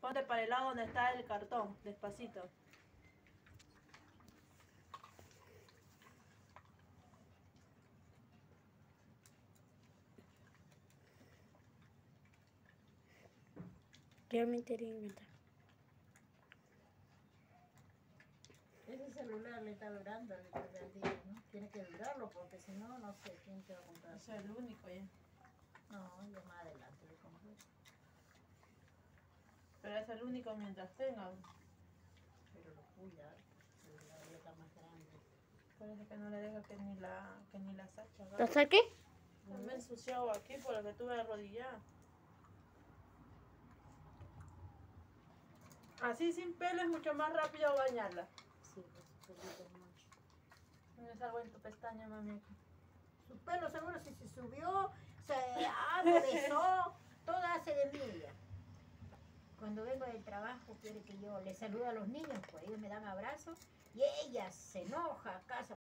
Ponte para el lado donde está el cartón, despacito. Yo me enteré en otra. Ese celular le está durando el día, ¿no? Tiene que durarlo porque si no, no sé quién te va a comprar. Ese es el único ya. No, yo más adelante le compro. Pero es el único mientras tenga. Pero lo cuida, ya está más grande. Por eso que no le deja que ni la, que ni la sacha. ¿Lo saqué? Me he ensuciado aquí por lo que tuve arrodillada. Así sin pelo es mucho más rápido bañarla. Sí, pues, es mucho. Me salgo en tu pestaña, mami. Su pelo seguro si se subió, se de envidia. Cuando vengo del trabajo quiere que yo le salude a los niños, pues ellos me dan abrazos y ella se enoja, casa